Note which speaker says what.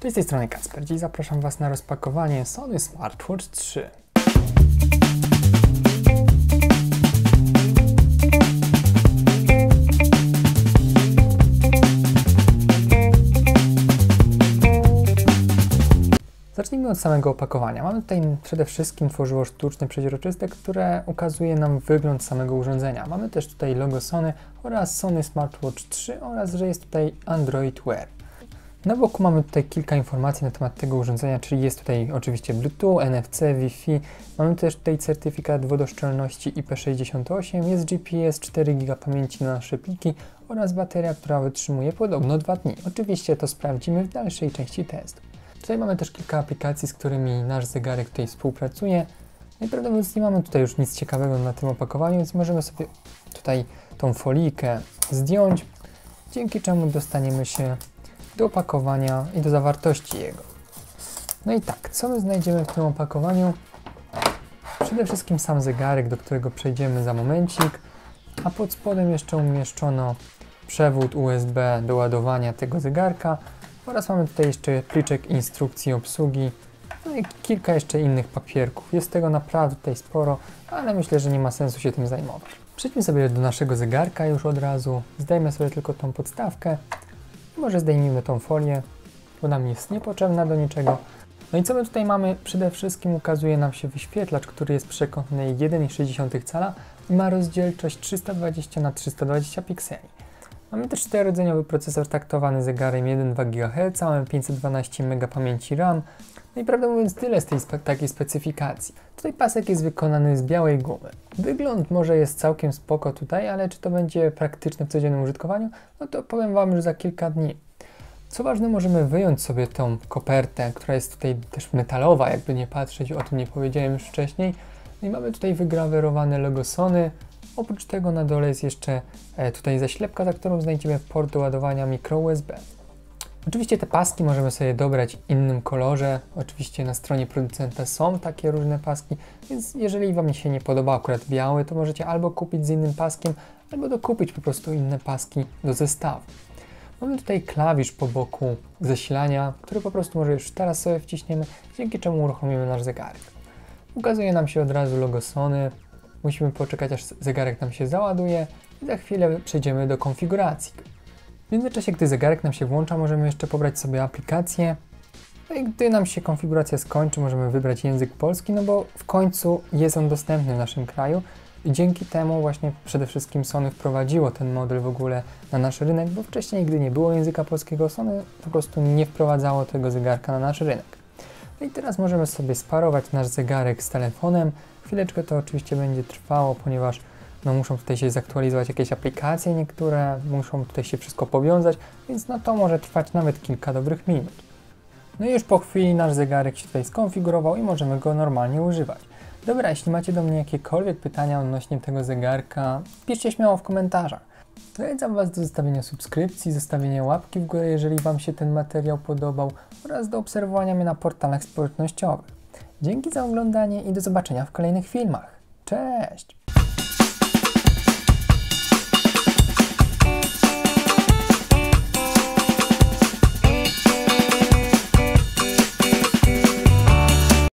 Speaker 1: Cześć, z tej strony Kasper. Dziś zapraszam Was na rozpakowanie Sony Smartwatch 3. Zacznijmy od samego opakowania. Mamy tutaj przede wszystkim tworzywo sztuczne przeźroczyste, które ukazuje nam wygląd samego urządzenia. Mamy też tutaj logo Sony oraz Sony Smartwatch 3 oraz, że jest tutaj Android Wear. Na boku mamy tutaj kilka informacji na temat tego urządzenia, czyli jest tutaj oczywiście Bluetooth, NFC, Wi-Fi, mamy też tutaj certyfikat wodoszczelności IP68, jest GPS, 4 GB pamięci na nasze pliki oraz bateria, która wytrzymuje podobno 2 dni. Oczywiście to sprawdzimy w dalszej części testu. Tutaj mamy też kilka aplikacji, z którymi nasz zegarek tutaj współpracuje. Mówiąc nie mamy tutaj już nic ciekawego na tym opakowaniu, więc możemy sobie tutaj tą folijkę zdjąć, dzięki czemu dostaniemy się do opakowania i do zawartości jego. No i tak, co my znajdziemy w tym opakowaniu? Przede wszystkim sam zegarek, do którego przejdziemy za momencik, a pod spodem jeszcze umieszczono przewód USB do ładowania tego zegarka oraz mamy tutaj jeszcze pliczek instrukcji obsługi, no i kilka jeszcze innych papierków. Jest tego naprawdę tutaj sporo, ale myślę, że nie ma sensu się tym zajmować. Przejdźmy sobie do naszego zegarka już od razu. Zdajmy sobie tylko tą podstawkę. Może zdejmijmy tą folię, bo nam jest niepotrzebna do niczego. No i co my tutaj mamy? Przede wszystkim ukazuje nam się wyświetlacz, który jest przekątny 1,6 cala i ma rozdzielczość 320 na 320 pikseli. Mamy też czterodzeniowy procesor taktowany zegarem 1,2 GHz, mamy 512 MB pamięci RAM, no i prawdę mówiąc tyle z tej spe takiej specyfikacji. Tutaj pasek jest wykonany z białej gumy. Wygląd może jest całkiem spoko tutaj, ale czy to będzie praktyczne w codziennym użytkowaniu? No to powiem Wam już za kilka dni. Co ważne, możemy wyjąć sobie tą kopertę, która jest tutaj też metalowa, jakby nie patrzeć, o tym nie powiedziałem już wcześniej. No i mamy tutaj wygrawerowane logo Sony, Oprócz tego na dole jest jeszcze e, tutaj zaślepka, za którą znajdziemy port do ładowania mikro USB. Oczywiście te paski możemy sobie dobrać w innym kolorze. Oczywiście na stronie producenta są takie różne paski, więc jeżeli Wam się nie podoba akurat biały, to możecie albo kupić z innym paskiem, albo dokupić po prostu inne paski do zestawu. Mamy tutaj klawisz po boku zasilania, który po prostu może już teraz sobie wciśniemy, dzięki czemu uruchomimy nasz zegarek. Ukazuje nam się od razu logo Sony, Musimy poczekać aż zegarek nam się załaduje i za chwilę przejdziemy do konfiguracji. W międzyczasie, gdy zegarek nam się włącza, możemy jeszcze pobrać sobie aplikację. No i gdy nam się konfiguracja skończy, możemy wybrać język polski, no bo w końcu jest on dostępny w naszym kraju. I dzięki temu właśnie przede wszystkim Sony wprowadziło ten model w ogóle na nasz rynek, bo wcześniej, gdy nie było języka polskiego, Sony po prostu nie wprowadzało tego zegarka na nasz rynek. No i teraz możemy sobie sparować nasz zegarek z telefonem. Chwileczkę to oczywiście będzie trwało, ponieważ no, muszą tutaj się zaktualizować jakieś aplikacje niektóre, muszą tutaj się wszystko powiązać, więc no to może trwać nawet kilka dobrych minut. No i już po chwili nasz zegarek się tutaj skonfigurował i możemy go normalnie używać. Dobra, jeśli macie do mnie jakiekolwiek pytania odnośnie tego zegarka, piszcie śmiało w komentarzach. Zachęcam Was do zostawienia subskrypcji, zostawienia łapki w górę, jeżeli Wam się ten materiał podobał oraz do obserwowania mnie na portalach społecznościowych. Dzięki za oglądanie i do zobaczenia w kolejnych filmach. Cześć!